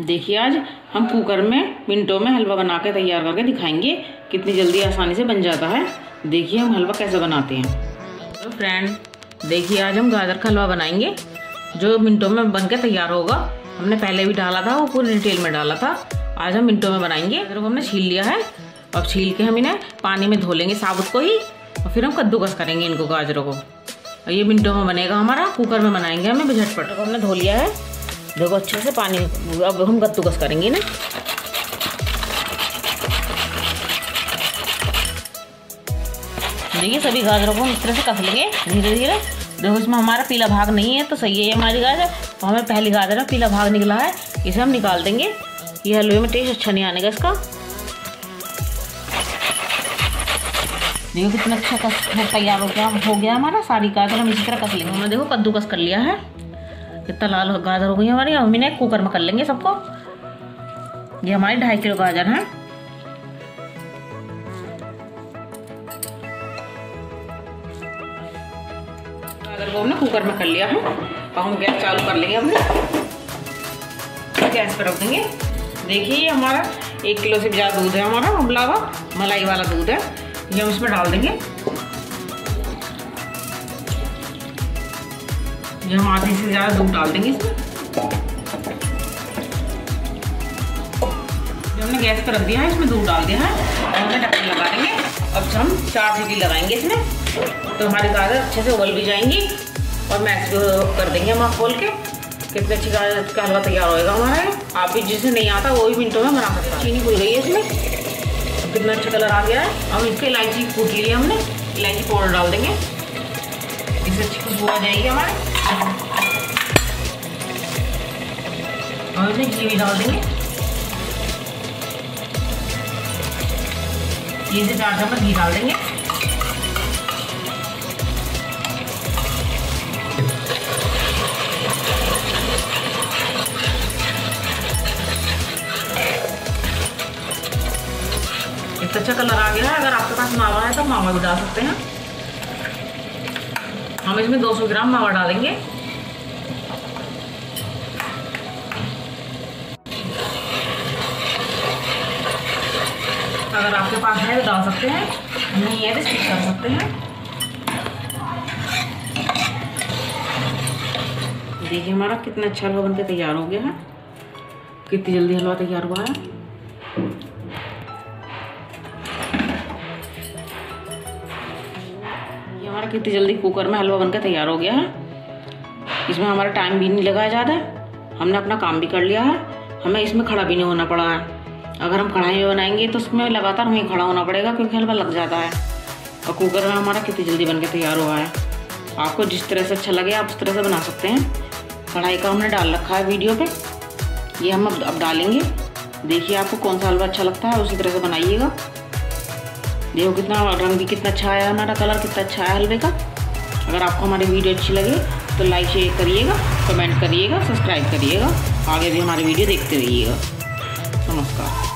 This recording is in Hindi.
देखिए आज हम कुकर में मिनटों में हलवा बना के तैयार करके दिखाएँगे कितनी जल्दी आसानी से बन जाता है। देखिए हम हलवा कैसे बनाते हैं। तो फ्रेंड देखिए आज हम गाजर का हलवा बनाएँगे, जो मिनटों में बन के तैयार होगा। हमने पहले भी डाला था, वो पूरी डिटेल में डाला था। आज हम मिनटों में बनाएँगे। अगर वो हमने छील लिया है अब छील के हम इन्हें पानी में धो लेंगे साबुत को ही, और फिर हम कद्दूकस करेंगे इनको गाजरों को। और ये मिनटों में बनेगा हमारा, कुकर में बनाएँगे हमें झटपट हमने धो लिया है। देखो अच्छे से पानी अब हम कद्दूकस करेंगे ना। देखिए सभी गाजरों को हम इस तरह से कस लेंगे धीरे धीरे देखो इसमें हमारा पीला भाग नहीं है तो सही है हमारी गाजर। तो हमें पहली गाजर में पीला भाग निकला है, इसे हम निकाल देंगे। ये हलवे में टेस्ट अच्छा नहीं आने का इसका। देखो कितना अच्छा कस तैयार हो गया हो गया हमारा, सारी गाजर हम इसी तरह कस लेंगे। हमने देखो कद्दूकस कर लिया है। कितना लाल गाजर हो गई हमारी। हम ने कुकर में कर लेंगे सबको। ये हमारी ढाई किलो गाजर है। हमने कुकर में कर लिया है। अब हम गैस चालू कर लेंगे हमने गैस पर रख देंगे। देखिए हमारा एक किलो से ज़्यादा दूध है हमारा हुआ मलाई वाला दूध है। ये हम इसमें डाल देंगे। ये हम आधे से ज़्यादा दूध डाल देंगे। इसमें हमने गैस पर रख दिया है, इसमें दूध डाल दिया है। हमने ढक्कन लगा देंगे। अब हम चार सीटी लगाएँगे इसमें। तो हमारे गाजर अच्छे से उबल भी जाएँगी। और भी कर देंगे हम आप खोल के। कितने अच्छी गाजर का हलवा तैयार होएगा हमारा आप भी जिसे नहीं आता, वो भी मिनटों में बना सकते चीनी खुल गई है इसमें। कितना अच्छा कलर आ गया है। अब इसके इलायची कूट ली है हमने। इलायची पाउडर डाल देंगे। अच्छी खुशबू आ जाएगी हमारे। और घी भी डाल देंगे। तीन से चार चम्मच घी डाल देंगे। अच्छा कलर आ गया है। अगर आपके पास मावा है तो मावा भी डाल सकते हैं। हम इसमें 200 ग्राम मावा डालेंगे। अगर आपके पास है तो डाल सकते हैं, नहीं है तो स्किप कर सकते हैं। देखिए हमारा कितना अच्छा हलवा बनकर तैयार हो गया है। कितनी जल्दी हलवा तैयार हुआ है। कितनी जल्दी कुकर में हलवा बनकर तैयार हो गया है। इसमें हमारा टाइम भी नहीं लगा ज़्यादा। हमने अपना काम भी कर लिया है। हमें इसमें खड़ा भी नहीं होना पड़ा है। अगर हम कढ़ाई में बनाएँगे तो उसमें लगातार हमें खड़ा होना पड़ेगा क्योंकि हलवा लग जाता है। और कुकर में हमारा कितनी जल्दी बन के तैयार हुआ है। आपको जिस तरह से अच्छा लगे, आप उस तरह से बना सकते हैं। कढ़ाई का हमने डाल रखा है वीडियो पे। ये हम अब अब डालेंगे। देखिए आपको कौन सा हलवा अच्छा लगता है, उसी तरह से बनाइएगा। देखो कितना रंग भी कितना अच्छा आया, हमारा कलर कितना अच्छा है हलवे का। अगर आपको हमारी वीडियो अच्छी लगे तो लाइक शेयर करिएगा कमेंट करिएगा सब्सक्राइब करिएगा, आगे भी हमारी वीडियो देखते रहिएगा। नमस्कार।